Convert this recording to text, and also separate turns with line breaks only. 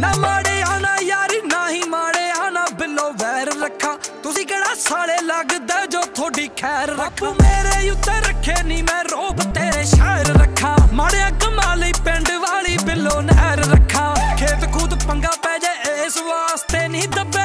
ਨਾ ਮਾੜਿਆ ਨਾ ਯਾਰ, ਨਾ ਹੀ ਮਾੜਿਆ ਨਾ ਬਿੱਲੋ ਵੈਰ ਰੱਖਾਂ। ਤੁਸੀਂ ਕਿਹੜਾ ਸਾਲੇ ਲੱਗਦਾ ਜੋ ਤੁਹਾਡੀ ਖੈਰ ਰੱਖਾਂ? ਮੇਰੇ ਉੱਤੇ ਰੱਖੇ ਨਹੀਂ ਮੈਂ ਰੋਬ, ਤੇਰੇ ਸ਼ਹਿਰ ਰੱਖਾਂ। ਮਾੜਿਆ ਕਮਾਲੀ ਪਿੰਡ ਵਾਲੀ ਬਿੱਲੋ ਨਹਿਰ ਰੱਖਾਂ। ਖੇਤ ਖੂਦ ਪੰਗਾ ਪੈ ਜਾਏ, ਇਸ ਵਾਸਤੇ ਨਹੀਂ ਦੱਬੇ